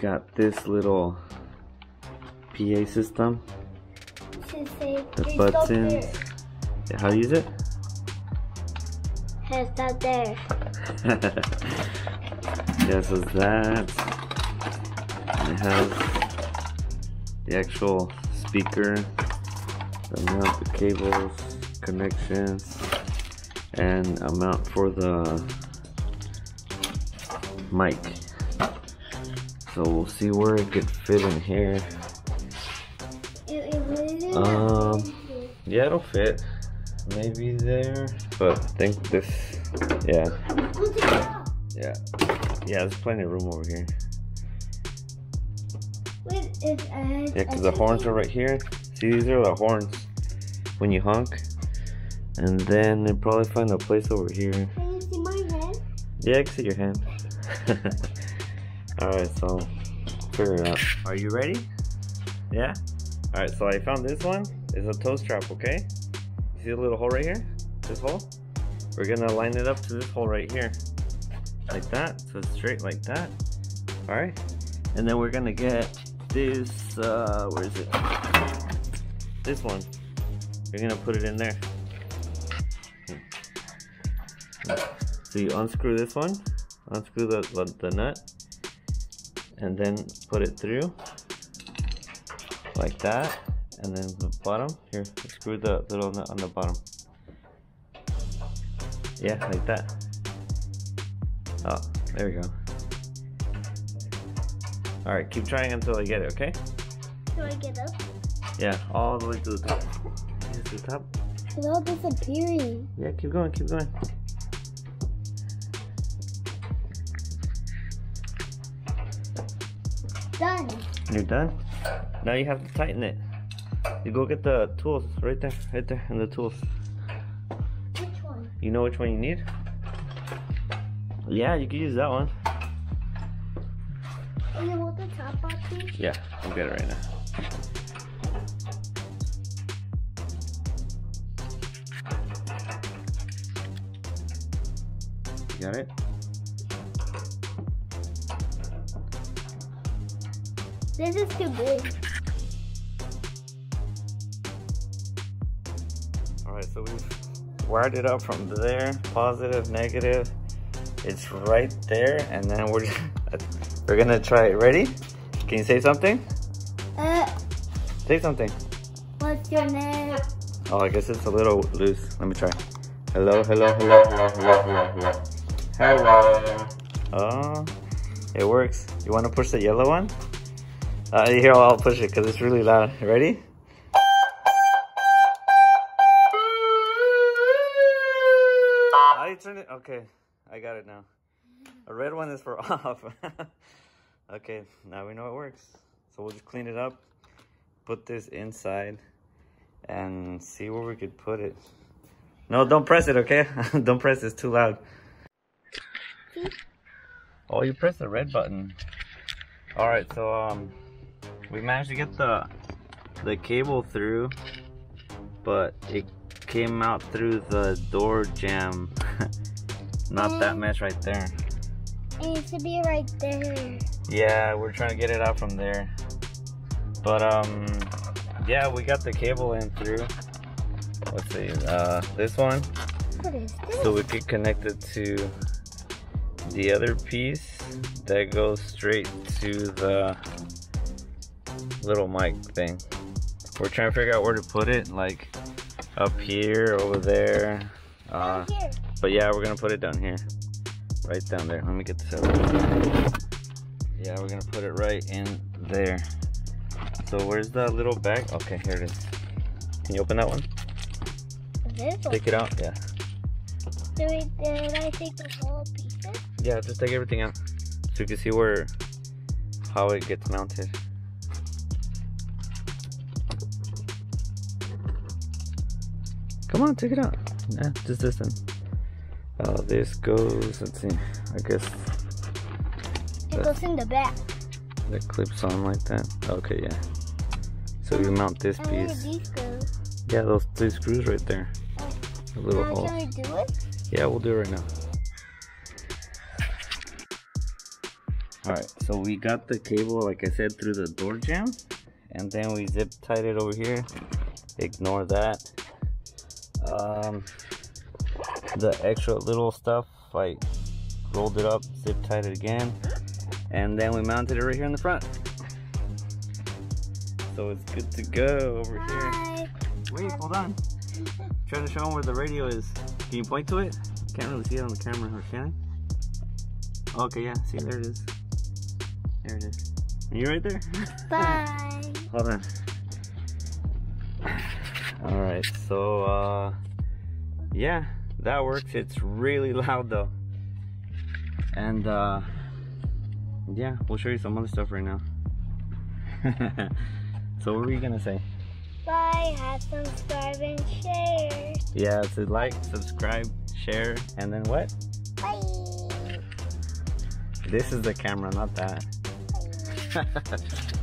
got this little PA system. The buttons. How to use it? Has that there. yeah, so that. It has the actual speaker, the mount, the cables, connections, and a mount for the mic. So we'll see where it could fit in here. It, it really Um, yeah, it'll fit. Maybe there, but I think this, yeah, yeah, yeah. There's plenty of room over here. Uh, Yeah, because the horns are right here. See, these are the horns when you honk, and then they probably find a place over here. Can you see my hand? Yeah, I can see your hand. All right, so figure it out. Are you ready? Yeah. All right, so I found this one. It's a toe strap. Okay. You see the little hole right here? This hole. We're gonna line it up to this hole right here, like that. So it's straight like that. All right. And then we're gonna get this. Uh, where is it? This one. We're gonna put it in there. So you unscrew this one, unscrew the, the, the nut, and then put it through like that. And then the bottom, here, screw the little nut on the bottom. Yeah, like that. Oh, there we go. Alright, keep trying until I get it, okay? Do I get up? Yeah, all the way to the top. To the top. It's all disappearing. Yeah, keep going, keep going. Done. You're done? Now you have to tighten it. You go get the tools right there, right there, and the tools. Which one? You know which one you need? Yeah, you can use that one. Oh, you want the top off too? Yeah, I'll get it right now. You got it? This is too big. Alright, so we've wired it up from there, positive, negative. It's right there, and then we're we're gonna try it. Ready? Can you say something? Uh, Say something. what's your name? Oh, I guess it's a little loose. Let me try. Hello, hello, hello, hello, hello, hello, hello. Hello. Oh, it works. You want to push the yellow one? Uh, here, I'll push it because it's really loud. Ready? I turn it. Okay, I got it now. A red one is for off. okay, now we know it works. So we'll just clean it up, put this inside, and see where we could put it. No, don't press it, okay? don't press it, it's too loud. Oh, you press the red button. Alright, so um we managed to get the the cable through, but it came out through the door jamb. Not that mesh right there. It needs to be right there. Yeah, we're trying to get it out from there. But um yeah, we got the cable in through. Let's see, uh this one. What is this? So we could connect it to the other piece that goes straight to the little mic thing. We're trying to figure out where to put it, like up here, over there. Uh, but yeah, we're gonna put it down here. Right down there. Let me get this out. Yeah, we're gonna put it right in there. So where's the little bag? Okay, here it is. Can you open that one? This one. Take it out? Yeah. Do we, did I take the whole pieces? Yeah, just take everything out so you can see where how it gets mounted. Come on, take it out. Nah, just this then. Oh, uh, this goes. Let's see. I guess It goes in the back. that clips on like that. Okay, yeah. So you mount this piece. Yeah, those three screws right there. A little Now, hole. can we do it? Yeah, we'll do it right now. Alright, so we got the cable, like I said, through the door jamb. And then we zip tied it over here. Ignore that. Um, the extra little stuff, I rolled it up, zip tied it again. And then we mounted it right here in the front. So it's good to go over here. Wait, hold on. Trying to show them where the radio is. Can you point to it? Can't really see it on the camera, or can I? Okay, yeah, see, there it is. There it is. Are you right there? Bye. Hold on. So, uh, yeah, that works. It's really loud, though. And, uh, yeah, we'll show you some other stuff right now. so, what were you gonna say? Bye. Have subscribe and share. Yeah, so like, subscribe, share, and then what? Bye. This is the camera, not that.